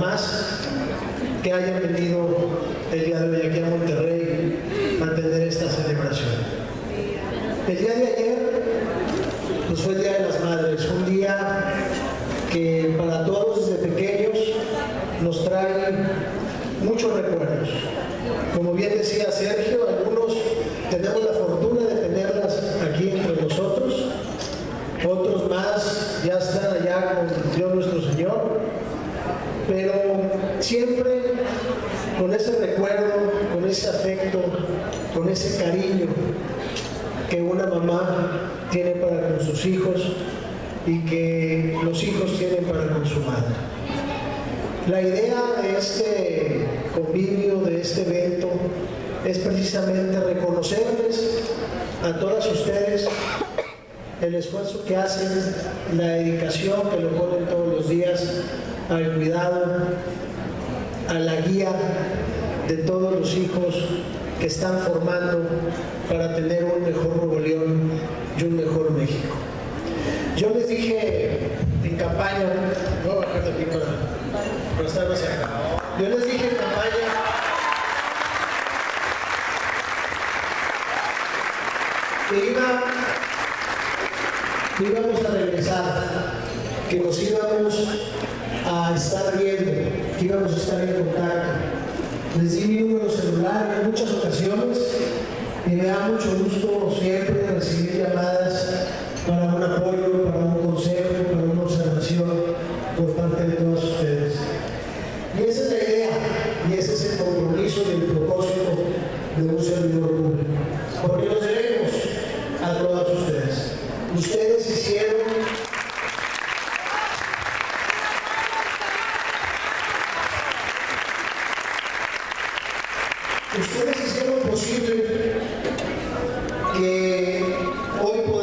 más que hayan venido el día de hoy aquí a Monterrey a tener esta celebración. El día de ayer pues fue el Día de las Madres, un día que para todos desde pequeños nos trae muchos recuerdos. Como bien decía Sergio, algunos tenemos la fortuna de tenerlas aquí entre nosotros, otros más ya están allá con Dios nuestro Señor, pero siempre con ese recuerdo, con ese afecto, con ese cariño que una mamá tiene para con sus hijos y que los hijos tienen para con su madre. La idea de este convivio, de este evento, es precisamente reconocerles a todas ustedes el esfuerzo que hacen, la dedicación que lo ponen todos los días al cuidado, a la guía de todos los hijos que están formando para tener un mejor Nuevo León y un mejor México. Yo les dije en campaña, voy a bajar de para estar más cerca. Yo les dije en campaña que iba, que íbamos a regresar, que nos íbamos a estar viendo, que íbamos a estar en contacto. Les di mi número celular en muchas ocasiones y me da mucho gusto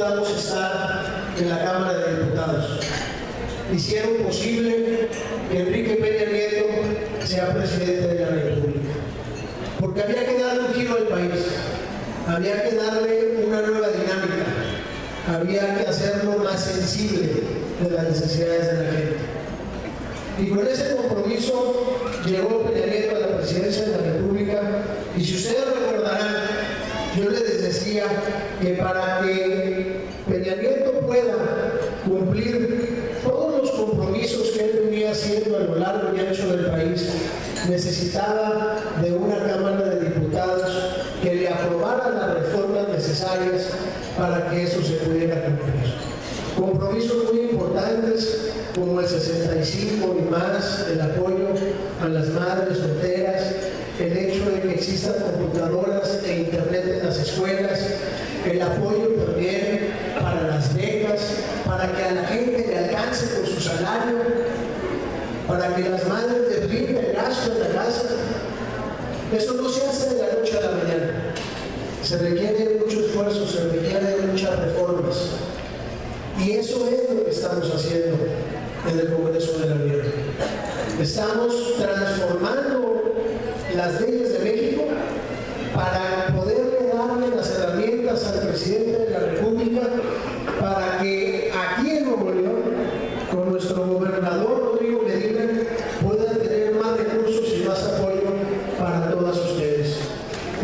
podamos estar en la Cámara de Diputados. Hicieron posible que Enrique Peña Nieto sea presidente de la República. Porque había que darle un giro al país, había que darle una nueva dinámica, había que hacerlo más sensible de las necesidades de la gente. Y con ese compromiso llegó Peña Nieto a la presidencia de la República y si ustedes recordarán, yo les decía que para que cumplir todos los compromisos que él venía haciendo a lo largo y ancho del país, necesitaba de una Cámara de Diputados que le aprobara las reformas necesarias para que eso se pudiera cumplir. Compromisos muy importantes como el 65 y más, el apoyo a las madres solteras, el hecho de que existan computadoras e internet en las escuelas, el apoyo también para las becas, para que a la gente le alcance con su salario, para que las madres desviven el gasto en la casa. Eso no se hace de la noche a la mañana. Se requiere mucho esfuerzo, se requiere muchas reformas. Y eso es lo que estamos haciendo en el Congreso de la Unión. Estamos transformando las leyes de México para poderle darle las herramientas al presidente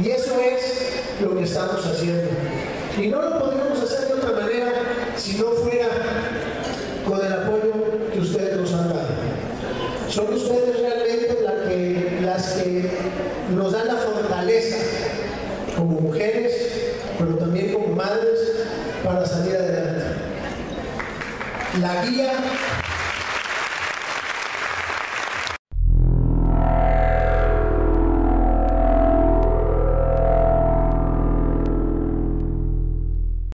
Y eso es lo que estamos haciendo. Y no lo podríamos hacer de otra manera si no fuera con el apoyo que ustedes nos han dado. Son ustedes realmente las que nos dan la fortaleza como mujeres, pero también como madres, para salir adelante. La guía